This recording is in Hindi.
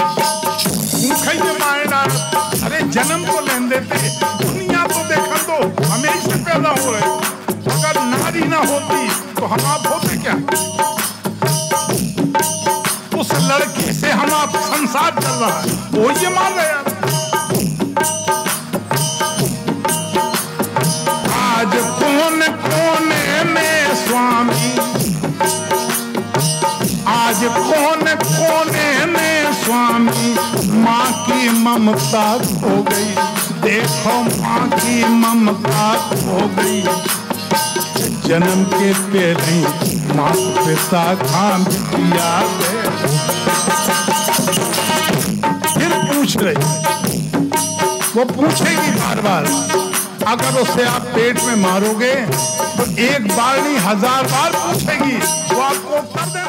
भूखे के अरे जन्म तो लेन दुनिया तो देखा तो हमेशा पैदा हो रहे अगर नारी ना होती तो हम आप होते क्या? उस लड़की से हम आप संसार चल रहा है। वो ये मान रहे आज कौन, कोने में स्वामी? आज कौन, कोने माँ की ममता हो गई। देखो माँ की ममता खो गई। जन्म के पहले माँ पिता काम किया फिर पूछ रही वो पूछेगी बार बार अगर उसे आप पेट में मारोगे तो एक बार नहीं, हज़ार बार पूछेगी। वो आपको कर